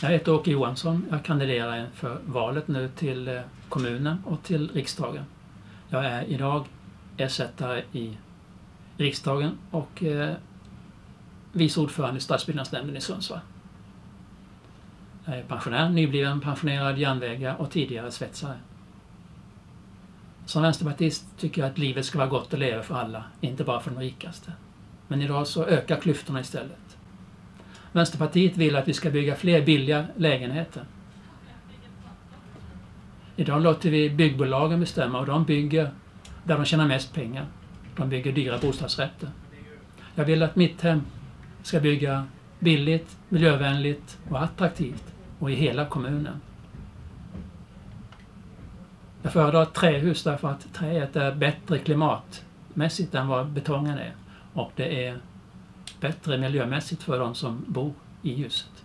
Jag heter Åke Johansson. Jag kandiderar för valet nu till eh, kommunen och till riksdagen. Jag är idag ersättare i riksdagen och eh, vice ordförande i stadsbyggnadsnämnden i Sundsvall. Jag är pensionär, nybliven pensionerad järnvägare och tidigare svetsare. Som vänsterpartist tycker jag att livet ska vara gott att leva för alla, inte bara för de rikaste. Men idag så ökar klyftorna istället. Vänsterpartiet vill att vi ska bygga fler billiga lägenheter. Idag låter vi byggbolagen bestämma och de bygger där de tjänar mest pengar. De bygger dyra bostadsrätter. Jag vill att mitt hem ska bygga billigt, miljövänligt och attraktivt och i hela kommunen. Jag föredrar trähus därför att träet är bättre klimatmässigt än vad betongen är. Och det är bättre miljömässigt för de som bor i huset.